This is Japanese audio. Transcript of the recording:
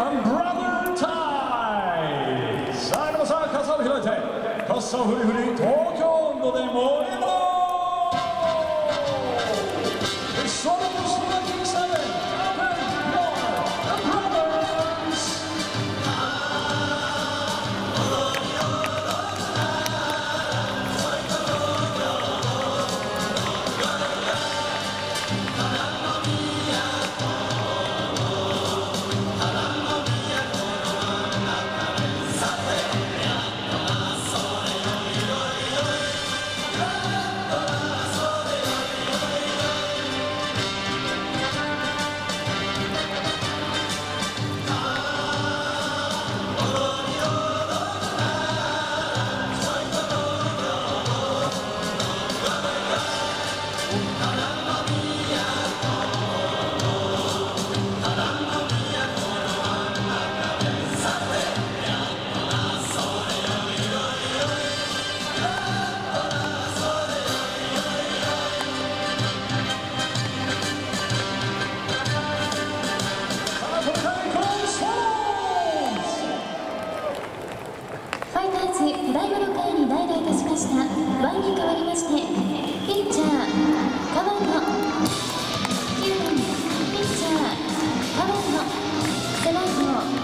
さあ、皆さん、傘を開いて、傘をふりふり、東京温度で盛りただいの会に代打いたしました